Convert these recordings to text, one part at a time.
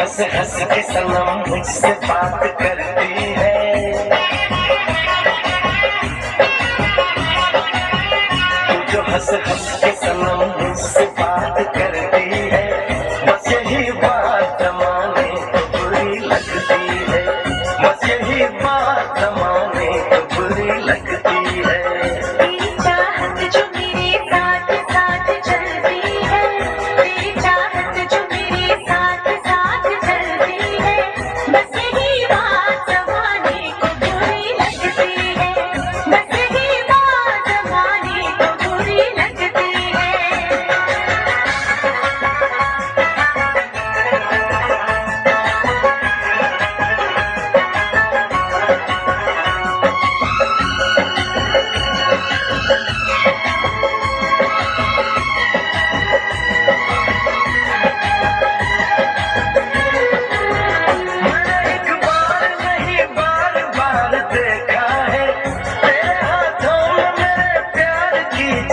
हंस हंस के सनम मुझसे बात करती है।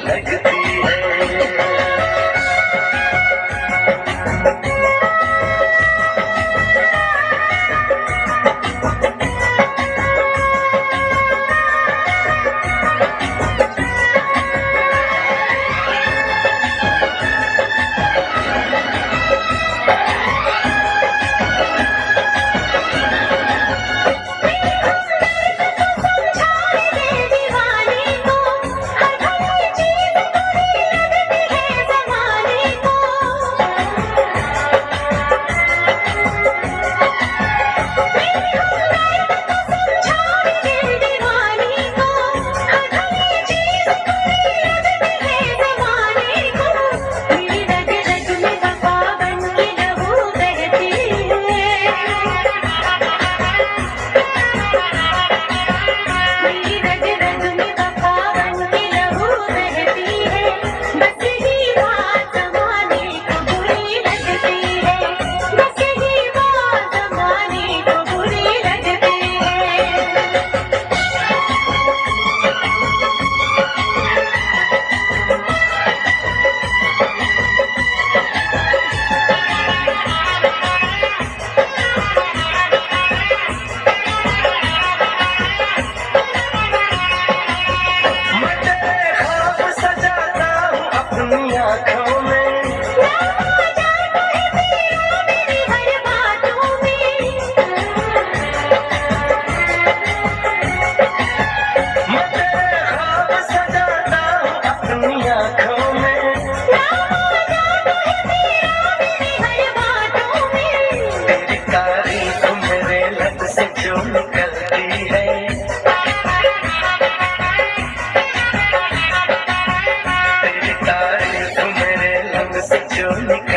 Thank you.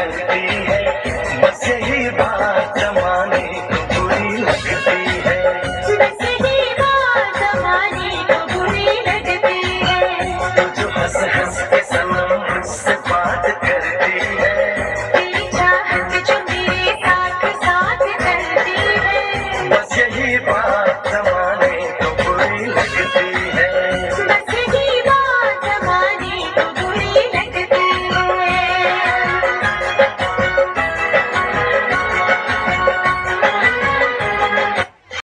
लगती है